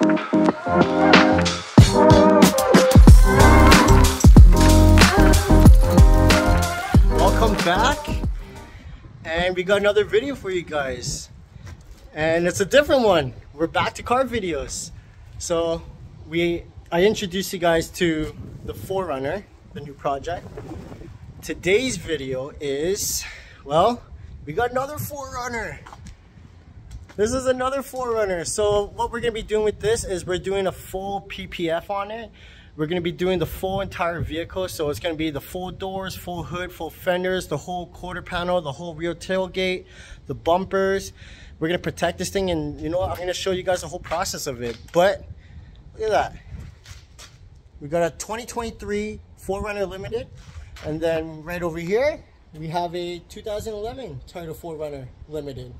Welcome back. And we got another video for you guys. And it's a different one. We're back to car videos. So we I introduced you guys to the 4Runner, the new project. Today's video is, well, we got another 4Runner. This is another 4Runner. So what we're gonna be doing with this is we're doing a full PPF on it. We're gonna be doing the full entire vehicle. So it's gonna be the full doors, full hood, full fenders, the whole quarter panel, the whole rear tailgate, the bumpers. We're gonna protect this thing and you know? I'm gonna show you guys the whole process of it. But look at that. We got a 2023 4Runner Limited. And then right over here, we have a 2011 Toyota 4Runner Limited.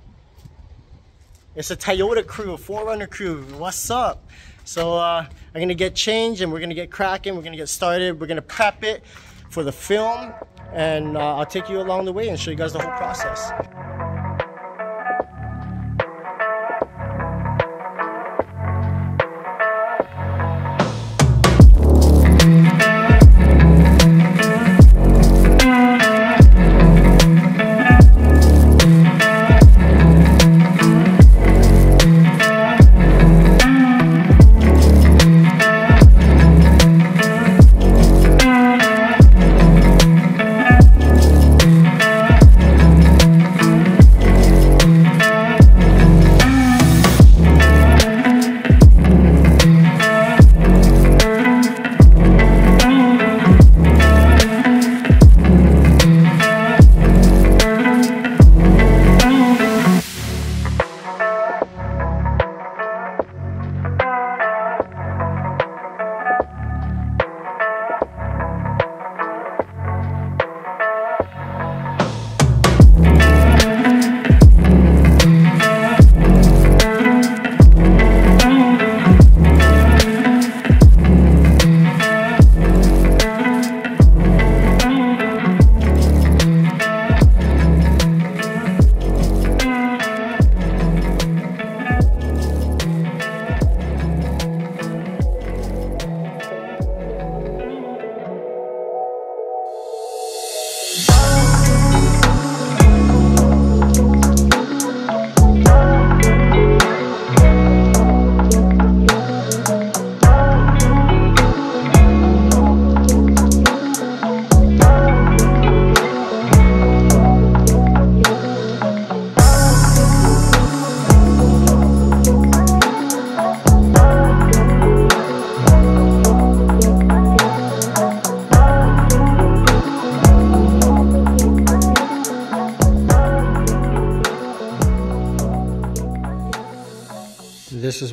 It's a Toyota crew, a 4Runner crew. What's up? So uh, I'm gonna get changed and we're gonna get cracking. We're gonna get started. We're gonna prep it for the film, and uh, I'll take you along the way and show you guys the whole process.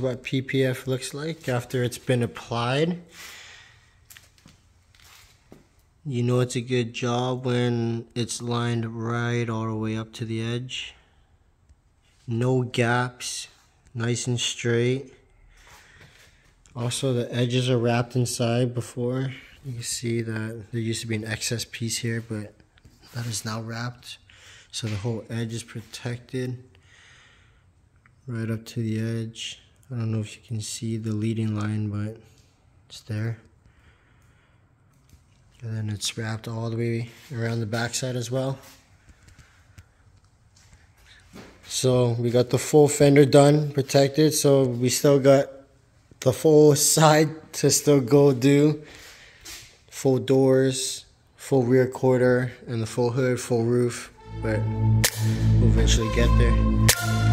What PPF looks like after it's been applied. You know it's a good job when it's lined right all the way up to the edge. No gaps, nice and straight. Also the edges are wrapped inside before. You can see that there used to be an excess piece here, but that is now wrapped. So the whole edge is protected right up to the edge. I don't know if you can see the leading line, but it's there. And then it's wrapped all the way around the backside as well. So we got the full fender done, protected. So we still got the full side to still go do. Full doors, full rear quarter, and the full hood, full roof. But we'll eventually get there.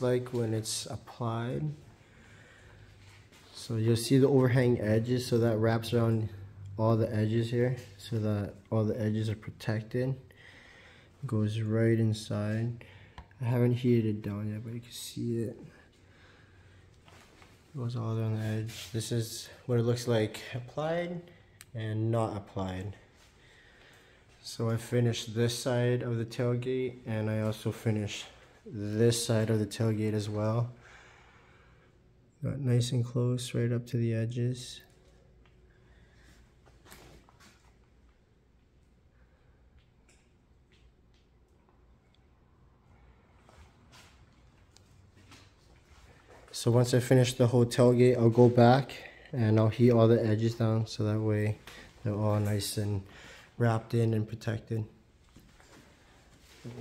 Like when it's applied. So you'll see the overhang edges, so that wraps around all the edges here, so that all the edges are protected. Goes right inside. I haven't heated it down yet, but you can see it. Goes all down the edge. This is what it looks like applied and not applied. So I finished this side of the tailgate and I also finished this side of the tailgate as well. Got nice and close right up to the edges. So once I finish the whole tailgate, I'll go back and I'll heat all the edges down so that way they're all nice and wrapped in and protected.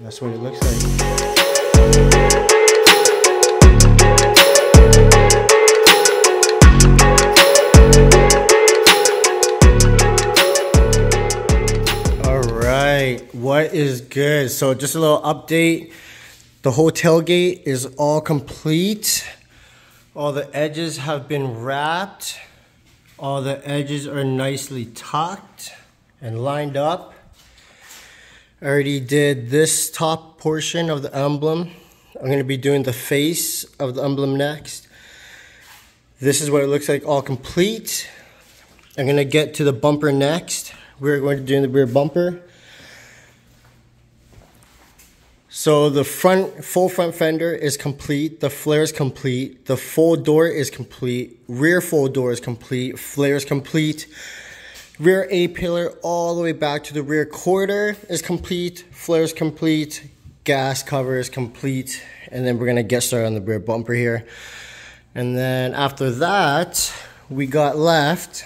That's what it looks like. What is good? So just a little update. The whole tailgate is all complete. All the edges have been wrapped. All the edges are nicely tucked and lined up. I already did this top portion of the emblem. I'm gonna be doing the face of the emblem next. This is what it looks like all complete. I'm gonna get to the bumper next. We're going to do the rear bumper. So the front, full front fender is complete. The flare is complete. The full door is complete. Rear full door is complete. Flare is complete. Rear A-pillar all the way back to the rear quarter is complete. Flare is complete. Gas cover is complete. And then we're gonna get started on the rear bumper here. And then after that, we got left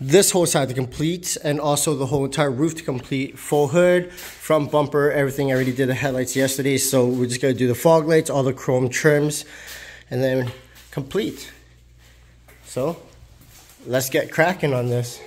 this whole side to complete and also the whole entire roof to complete. Full hood, front bumper, everything. I already did the headlights yesterday, so we're just gonna do the fog lights, all the chrome trims, and then complete. So let's get cracking on this.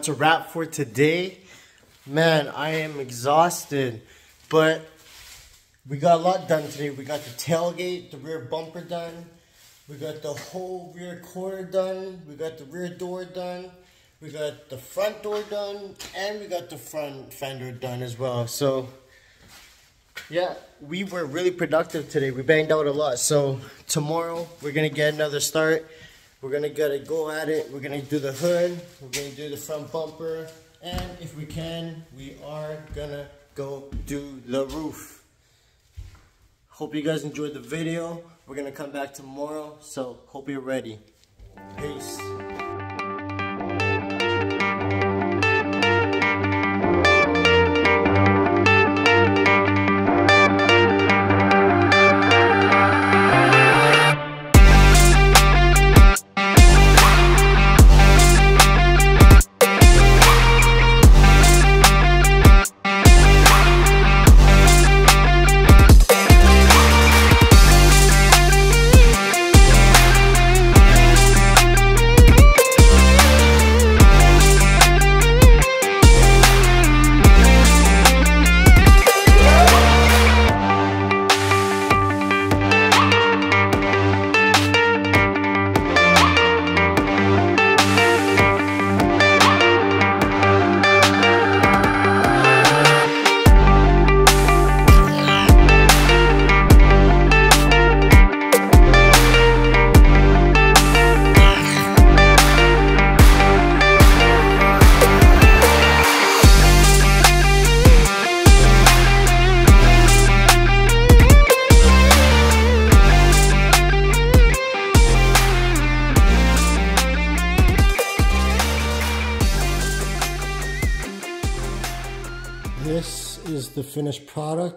That's a wrap for today. Man, I am exhausted, but we got a lot done today. We got the tailgate, the rear bumper done. We got the whole rear quarter done. We got the rear door done. We got the front door done, and we got the front fender done as well. So, yeah, we were really productive today. We banged out a lot. So tomorrow we're gonna get another start. We're gonna gotta go at it. We're gonna do the hood. We're gonna do the front bumper, and if we can, we are gonna go do the roof. Hope you guys enjoyed the video. We're gonna come back tomorrow, so hope you're ready. Peace.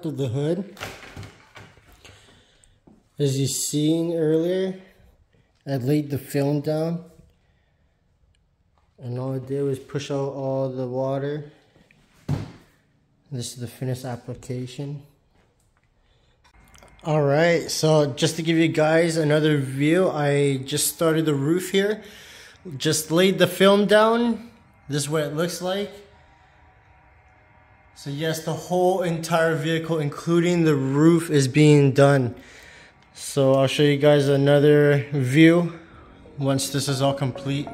Of the hood. As you seen earlier, I laid the film down. And all I did was push out all the water. This is the finished application. Alright, so just to give you guys another view, I just started the roof here. Just laid the film down. This is what it looks like. So yes, the whole entire vehicle, including the roof, is being done. So I'll show you guys another view once this is all complete.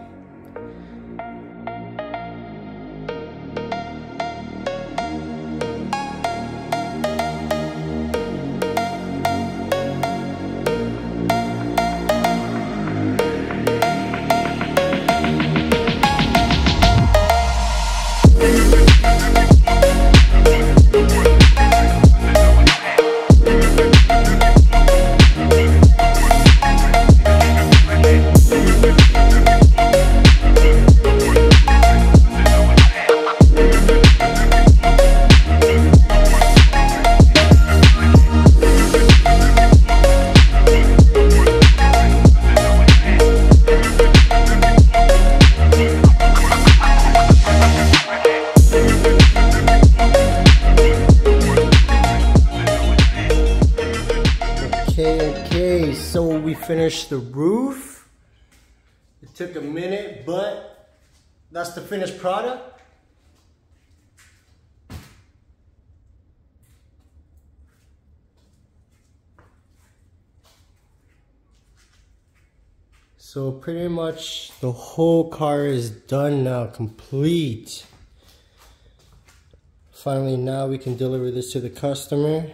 Finished the roof. It took a minute, but that's the finished product. So pretty much the whole car is done now, complete. Finally now we can deliver this to the customer.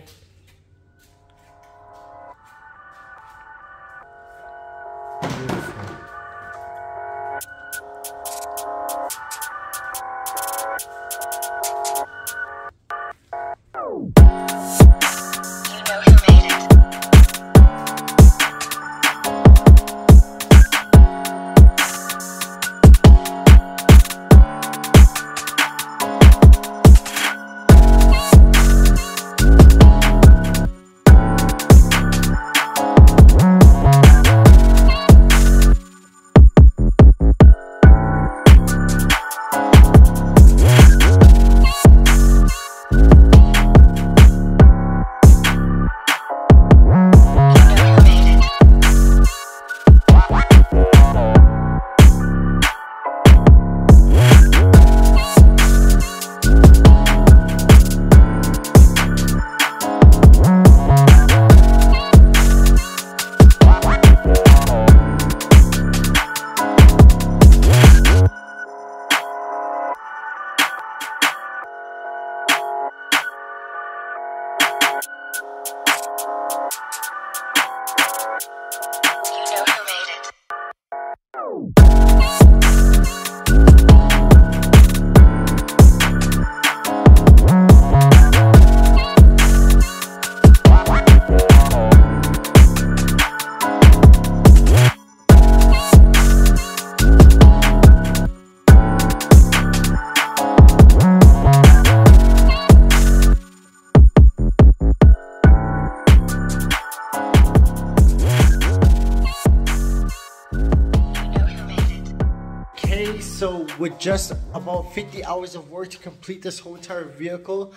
With just about 50 hours of work to complete this whole entire vehicle,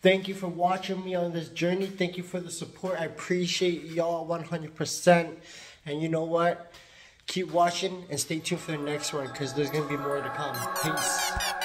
thank you for watching me on this journey. Thank you for the support. I appreciate y'all 100%. And you know what? Keep watching and stay tuned for the next one because there's going to be more to come. Peace.